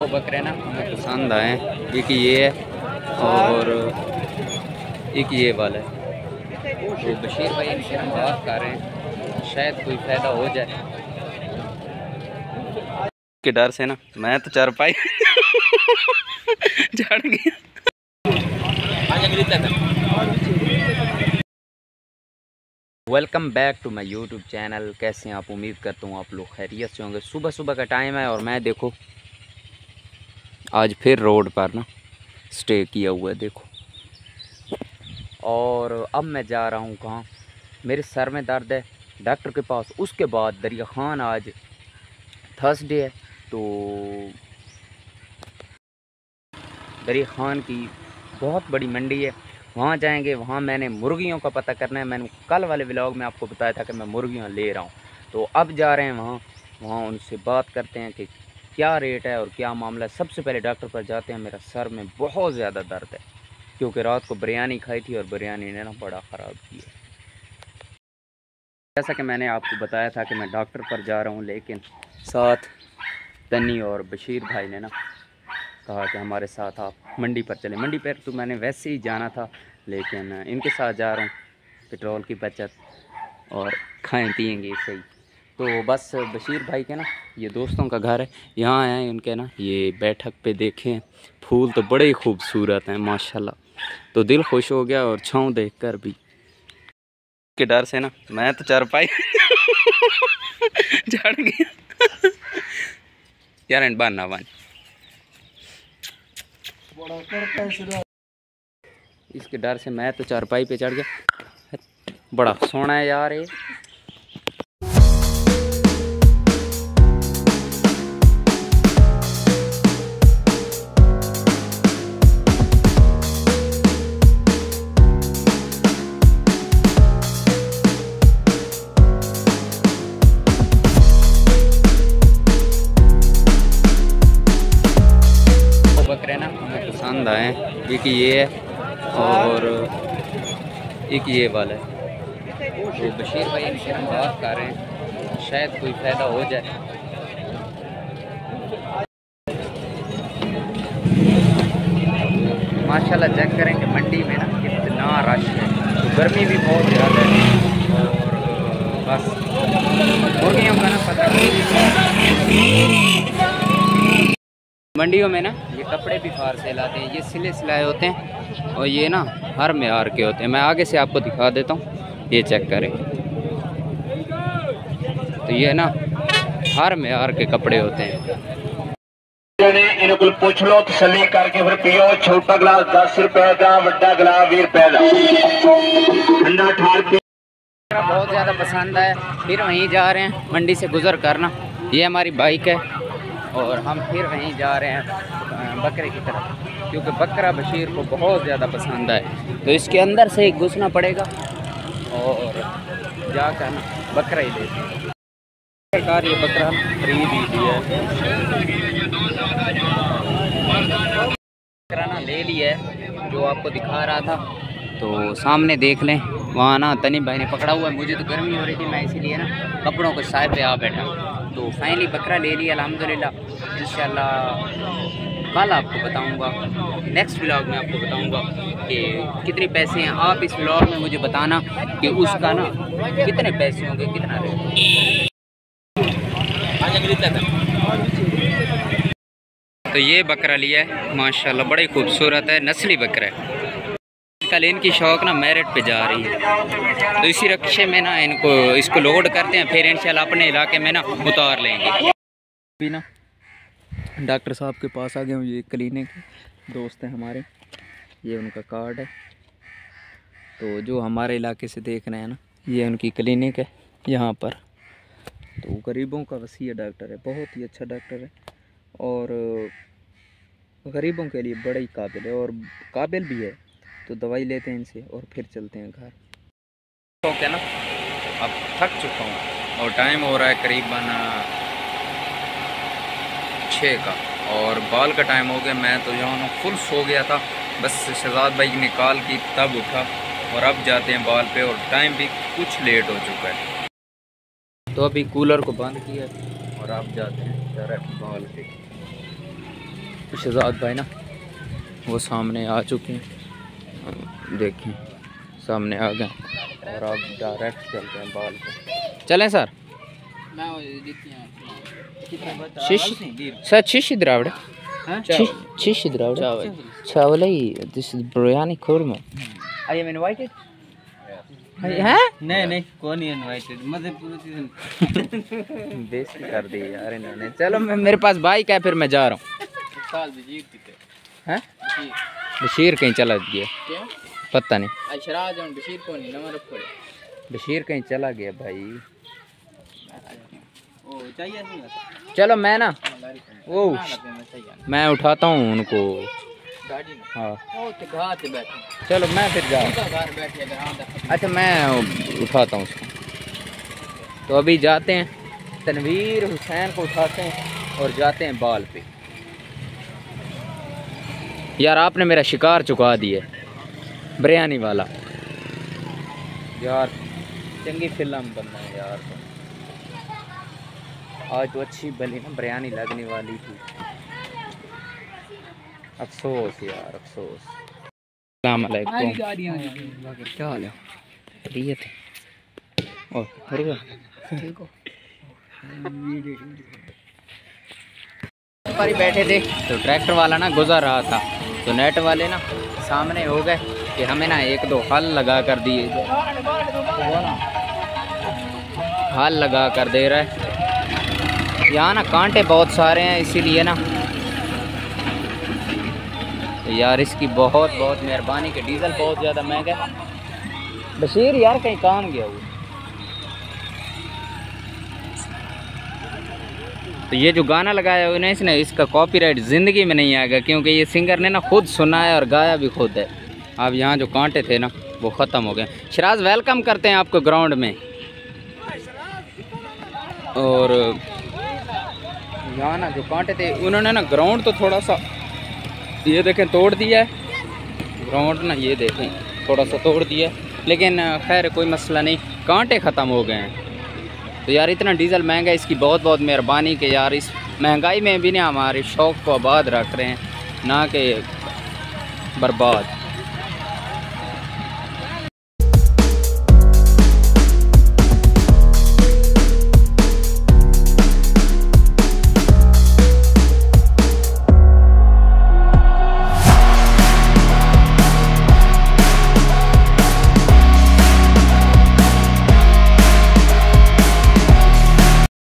वो बकरे ना। हमें पसंद आए एक ये है और एक ये वाला है। तो बशीर भाई इनसे हम बात कर रहे हैं। शायद कोई फ़ायदा हो जाए। के डर से ना मैं तो चर पाई। चढ़ गया। Welcome back to my YouTube channel कैसे हैं आप? उम्मीद करता हूँ आप लोग खैरियत से होंगे। सुबह सुबह का टाइम है और मैं देखो आज फिर रोड पर ना स्टे किया हुआ है, देखो। और अब मैं जा रहा हूँ कहाँ? मेरे सर में दर्द है डॉक्टर के पास। उसके बाद दरिया खान आज थर्सडे है तो दरिया खान की बहुत बड़ी मंडी है। वहाँ जाएँगे, वहाँ मैंने मुर्गियों का पता करना है। मैंने कल वाले व्लॉग में आपको बताया था कि मैं मुर्गियाँ ले रहा हूँ। तो अब जा रहे हैं वहाँ वहाँ उनसे बात करते हैं कि क्या रेट है और क्या मामला है? सबसे पहले डॉक्टर पर जाते हैं। मेरा सर में बहुत ज़्यादा दर्द है, क्योंकि रात को बिरयानी खाई थी और बिरयानी ने ना बड़ा ख़राब किया। जैसा कि मैंने आपको बताया था कि मैं डॉक्टर पर जा रहा हूँ, लेकिन साथ तनी और बशीर भाई ने ना कहा कि हमारे साथ आप मंडी पर चले। मंडी पर तो मैंने वैसे ही जाना था, लेकिन इनके साथ जा रहा हूँ। पेट्रोल की बचत और खाएँ पिएँगे सही। तो बस बशीर भाई के ना, ये दोस्तों का घर है। यहाँ आए हैं इनके ना, ये बैठक पे देखें फूल तो बड़े ही खूबसूरत हैं, माशाल्लाह। तो दिल खुश हो गया और छाँव देख कर भी। के डर से ना, मैं तो चर पाई। चढ़ गया। यार एंड बान ना बान इसके डर से मैं तो चारपाई पे चढ़ गया। बड़ा सोना है यार ये। पसंद आए एक ये है और एक ये वाला है। तो बशीर भाई इनसे हम बात कर रहे हैं, शायद कोई फ़ायदा हो जाए। माशाल्लाह चेक करेंगे मंडी में ना, कितना रश है। तो गर्मी भी बहुत ज़्यादा है और, बस मुर्गियों का ना पता। मंडियों में ना ये कपड़े भी फार से लाते हैं ये सिले सिलाए होते हैं और ये ना हर मैार के होते हैं। मैं आगे से आपको दिखा देता हूँ ये चेक करें। तो ये ना हर मैार के कपड़े होते हैं। पूछ लो तसली करके फिर पियो छोटा गिलास दस रुपए का गिलास भी रुपए का। ठंडा ठार बहुत ज़्यादा पसंद आया फिर वहीं जा रहे हैं मंडी से गुजर करना। ये हमारी बाइक है और हम फिर वहीं जा रहे हैं बकरे की तरफ़, क्योंकि बकरा बशीर को बहुत ज़्यादा पसंद है। तो इसके अंदर से घुसना पड़ेगा और जाकर ना बकरा ही लेते हैं बेकार ये बकरा ही लिया है। बकरा ना ले लिया है, जो आपको दिखा रहा था। तो सामने देख लें, वहाँ ना तनी भाई ने पकड़ा हुआ है। मुझे तो गर्मी हो रही थी, मैं इसीलिए ना कपड़ों को साय पे आ बैठा। तो फाइनली बकरा ले लिया, अल्हम्दुलिल्लाह। इंशाल्लाह, कल आपको बताऊँगा नेक्स्ट व्लॉग में आपको बताऊँगा कि कितने पैसे हैं। आप इस व्लॉग में मुझे बताना कि उसका ना कितने पैसे होंगे, कितना रेट तो ये बकरा लिया है, माशाल्लाह, बड़ा ही खूबसूरत है, नस्ली बकरा है। कल इनकी शौक ना मेरिट पे जा रही है। तो इसी रक्षे में ना इनको, इसको लोड करते हैं, फिर इंशाल्लाह अपने इलाके में ना उतार लेंगे। अभी ना डॉक्टर साहब के पास आ गए हूँ, ये क्लिनिक दोस्त हैं हमारे, ये उनका कार्ड है। तो जो हमारे इलाके से देख रहे हैं ना, ये उनकी क्लिनिक है, यहाँ पर। तो गरीबों का वसीय डॉक्टर है, बहुत ही अच्छा डॉक्टर है। और गरीबों के लिए बड़ा ही काबिल है, और काबिल भी है। तो दवाई लेते हैं इनसे और फिर चलते हैं घर। ओके ना? अब थक चुका हूँ। और टाइम हो रहा है करीबन छः का। और बाल का टाइम हो गया, मैं तो यहाँ फुल सो गया था। बस शहजाद भाई ने कॉल की तब उठा और अब जाते हैं बाल पे और टाइम भी कुछ लेट हो चुका है। तो अभी कूलर को बंद किया और अब जाते हैं डायरेक्ट बाल पे। शहजाद भाई ना, वो सामने आ चुके हैं। देखें सामने आ गए और अब डायरेक्ट चलते हैं बाल पे चलें सर? सर शिश द्राविड शिश द्राविड चावल। This is biryani korma I am invited हैं? नहीं नहीं कौन ही इनवाइटेड पूरी चीज़ बेइज्जती कर दी यार इन्होंने। चलो मैं मेरे पास बाइक है फिर मैं जा रहा हूँ। साल बजीर थी हैं। बशीर कहीं चला गया। क्या? पता नहीं। शराब बशीर को नहीं नंबर बशीर कहीं चला गया भाई। ओ चाहिए चलो मैं ना वो मैं उठाता हूँ उनको। हाँ। ते चलो मैं फिर जा। अच्छा मैं उठाता हूँ उसको। तो अभी जाते हैं। तनवीर हुसैन को उठाते हैं और जाते हैं बाल पे। यार आपने मेरा शिकार चुका दिया। बिरयानी वाला। यार चंगी फ़िल्म बनना है यार तो। आज तो अच्छी बनी ना बिरयानी लगने वाली थी। अफसोस यार अफसोस। अस्सलाम वालेकुम क्या हाल है? है और हो। पर बैठे थे। तो ट्रैक्टर वाला ना गुजर रहा था। तो नेट वाले ना सामने हो गए कि हमें ना एक दो हल लगा कर दिए। हल लगा कर दे रहा है। यहाँ ना कांटे बहुत सारे हैं, इसीलिए ना। तो यार इसकी बहुत बहुत मेहरबानी कि डीजल बहुत ज़्यादा महँगा है। बशीर यार कहीं काम गया वो तो ये जो गाना लगाया हुआ ना इसने, इसका कॉपीराइट ज़िंदगी में नहीं आएगा, क्योंकि ये सिंगर ने ना खुद सुना है और गाया भी खुद है। अब यहाँ जो कांटे थे ना, वो ख़त्म हो गए। शराज वेलकम करते हैं आपको ग्राउंड में। और यहाँ ना जो कांटे थे, उन्होंने ना ग्राउंड तो थोड़ा सा, ये देखें, तोड़ दिया है। ग्राउंड ना ये देखें, थोड़ा सा तोड़ दिया लेकिन, खैर, कोई मसला नहीं, कांटे ख़त्म हो गए हैं। तो यार इतना डीज़ल महँगा इसकी बहुत बहुत मेहरबानी कि यार इस महँगाई में भी ना हमारे शौक़ को आबाद रख रहे हैं, ना कि बर्बाद।